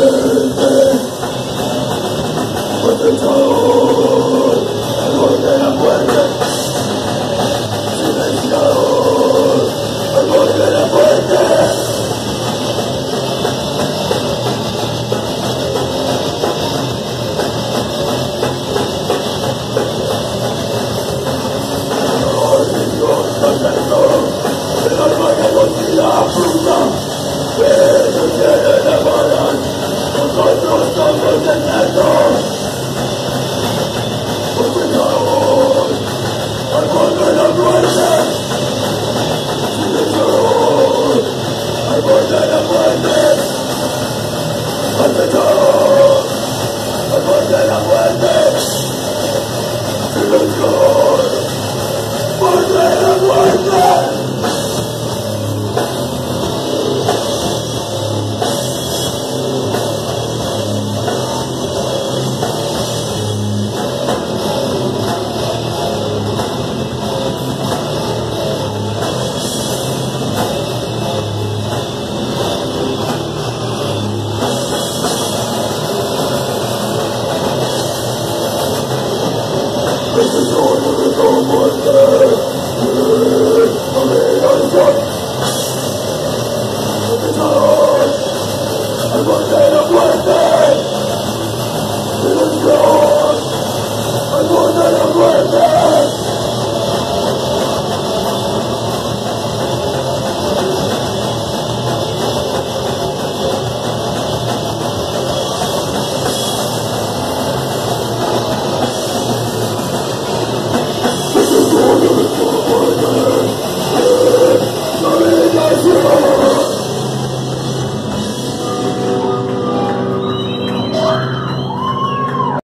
What the